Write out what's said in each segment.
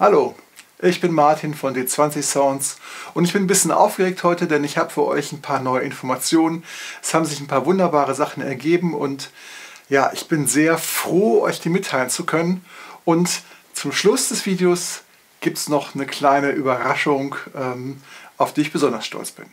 Hallo, ich bin Martin von D20 Sounds und ich bin ein bisschen aufgeregt heute, denn ich habe für euch ein paar neue Informationen. Es haben sich ein paar wunderbare Sachen ergeben und ja, ich bin sehr froh, euch die mitteilen zu können. Und zum Schluss des Videos gibt es noch eine kleine Überraschung, ähm, auf die ich besonders stolz bin.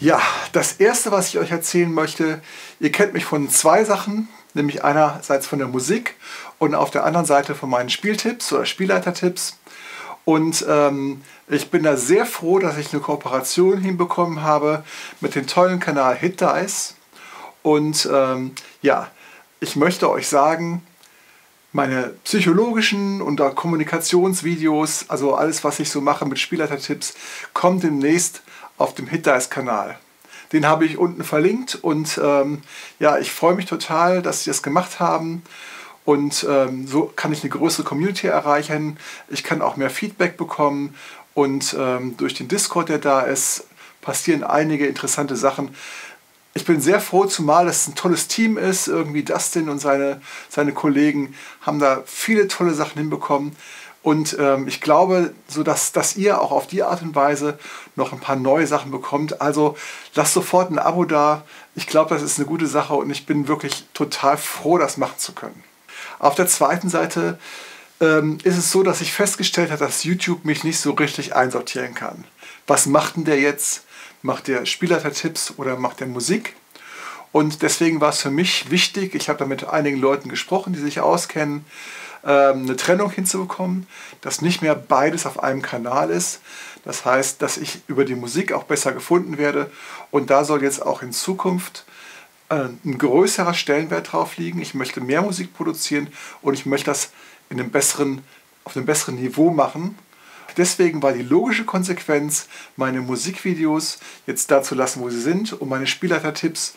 Ja, das erste, was ich euch erzählen möchte, ihr kennt mich von zwei Sachen, nämlich einerseits von der Musik und auf der anderen Seite von meinen Spieltipps oder Spielleitertipps. Und ähm, ich bin da sehr froh, dass ich eine Kooperation hinbekommen habe mit dem tollen Kanal Hit Dice. Und ähm, ja, ich möchte euch sagen, meine psychologischen und Kommunikationsvideos, also alles, was ich so mache mit Spielleitertipps, kommt demnächst auf dem Hitdice-Kanal. Den habe ich unten verlinkt und ähm, ja, ich freue mich total, dass sie das gemacht haben. Und ähm, so kann ich eine größere Community erreichen. Ich kann auch mehr Feedback bekommen. Und ähm, durch den Discord, der da ist, passieren einige interessante Sachen. Ich bin sehr froh, zumal es ein tolles Team ist. Irgendwie Dustin und seine, seine Kollegen haben da viele tolle Sachen hinbekommen. Und ähm, ich glaube, so dass, dass ihr auch auf die Art und Weise noch ein paar neue Sachen bekommt. Also lasst sofort ein Abo da. Ich glaube, das ist eine gute Sache und ich bin wirklich total froh, das machen zu können. Auf der zweiten Seite ähm, ist es so, dass ich festgestellt habe, dass YouTube mich nicht so richtig einsortieren kann. Was macht denn der jetzt? Macht der Spielleiter-Tipps oder macht der Musik? Und deswegen war es für mich wichtig, ich habe da mit einigen Leuten gesprochen, die sich auskennen, eine Trennung hinzubekommen, dass nicht mehr beides auf einem Kanal ist. Das heißt, dass ich über die Musik auch besser gefunden werde und da soll jetzt auch in Zukunft äh, ein größerer Stellenwert drauf liegen. Ich möchte mehr Musik produzieren und ich möchte das in einem besseren, auf einem besseren Niveau machen. Deswegen war die logische Konsequenz, meine Musikvideos jetzt da zu lassen, wo sie sind, und meine Spielleitertipps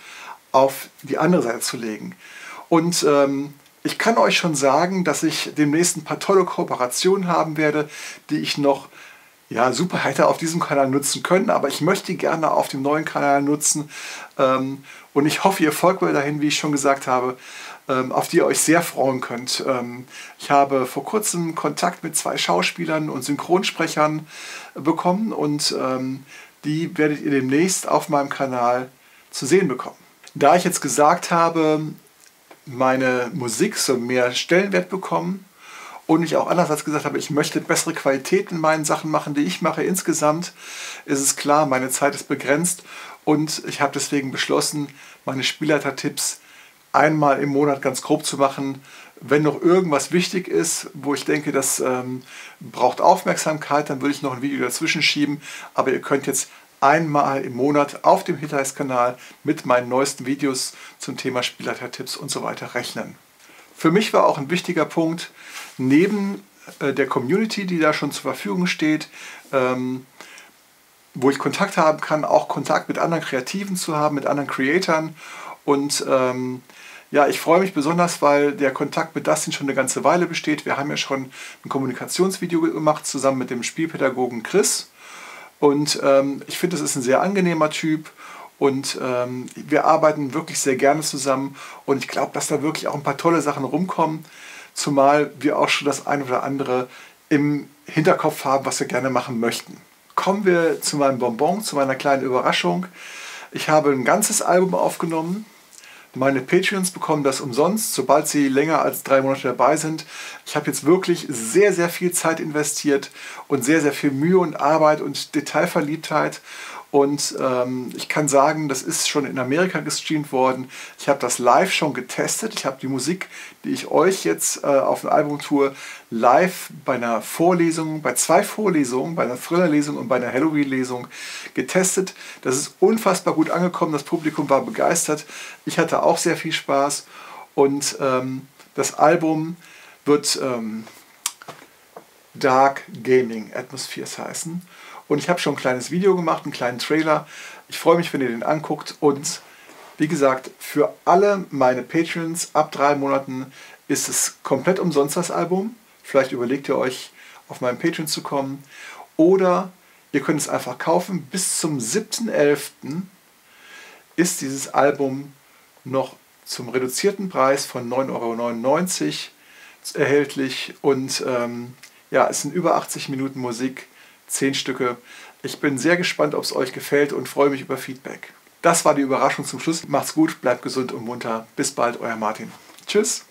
auf die andere Seite zu legen. Und ähm, ich kann euch schon sagen, dass ich demnächst ein paar tolle Kooperationen haben werde, die ich noch ja, super hätte auf diesem Kanal nutzen können, aber ich möchte die gerne auf dem neuen Kanal nutzen. Ähm, und ich hoffe, ihr folgt mir dahin, wie ich schon gesagt habe, ähm, auf die ihr euch sehr freuen könnt. Ähm, ich habe vor kurzem Kontakt mit zwei Schauspielern und Synchronsprechern bekommen und ähm, die werdet ihr demnächst auf meinem Kanal zu sehen bekommen. Da ich jetzt gesagt habe, meine Musik soll mehr Stellenwert bekommen und ich auch andererseits gesagt habe, ich möchte bessere Qualität in meinen Sachen machen, die ich mache. Insgesamt ist es klar, meine Zeit ist begrenzt und ich habe deswegen beschlossen, meine Spielleiter-Tipps einmal im Monat ganz grob zu machen. Wenn noch irgendwas wichtig ist, wo ich denke, das ähm, braucht Aufmerksamkeit, dann würde ich noch ein Video dazwischen schieben. Aber ihr könnt jetzt einmal im Monat auf dem Hittites-Kanal mit meinen neuesten Videos zum Thema Spielleitertipps und so weiter rechnen. Für mich war auch ein wichtiger Punkt, neben äh, der Community, die da schon zur Verfügung steht, ähm, wo ich Kontakt haben kann, auch Kontakt mit anderen Kreativen zu haben, mit anderen Creatoren. Und ähm, ja, ich freue mich besonders, weil der Kontakt mit Dustin schon eine ganze Weile besteht. Wir haben ja schon ein Kommunikationsvideo gemacht, zusammen mit dem Spielpädagogen Chris. Und ähm, ich finde, das ist ein sehr angenehmer Typ und ähm, wir arbeiten wirklich sehr gerne zusammen und ich glaube, dass da wirklich auch ein paar tolle Sachen rumkommen, zumal wir auch schon das ein oder andere im Hinterkopf haben, was wir gerne machen möchten. Kommen wir zu meinem Bonbon, zu meiner kleinen Überraschung. Ich habe ein ganzes Album aufgenommen meine Patreons bekommen das umsonst, sobald sie länger als drei Monate dabei sind. Ich habe jetzt wirklich sehr, sehr viel Zeit investiert und sehr, sehr viel Mühe und Arbeit und Detailverliebtheit und ähm, ich kann sagen, das ist schon in Amerika gestreamt worden. Ich habe das live schon getestet. Ich habe die Musik, die ich euch jetzt äh, auf dem Album tue, live bei einer Vorlesung, bei zwei Vorlesungen, bei einer Thriller-Lesung und bei einer Halloween-Lesung getestet. Das ist unfassbar gut angekommen. Das Publikum war begeistert. Ich hatte auch sehr viel Spaß. Und ähm, das Album wird ähm, Dark Gaming Atmospheres heißen. Und ich habe schon ein kleines Video gemacht, einen kleinen Trailer. Ich freue mich, wenn ihr den anguckt. Und wie gesagt, für alle meine Patrons ab drei Monaten ist es komplett umsonst das Album. Vielleicht überlegt ihr euch, auf meinen Patreon zu kommen. Oder ihr könnt es einfach kaufen. Bis zum 7.11. ist dieses Album noch zum reduzierten Preis von 9,99 Euro erhältlich und ähm, ja, es sind über 80 Minuten Musik, 10 Stücke. Ich bin sehr gespannt, ob es euch gefällt und freue mich über Feedback. Das war die Überraschung zum Schluss. Macht's gut, bleibt gesund und munter. Bis bald, euer Martin. Tschüss.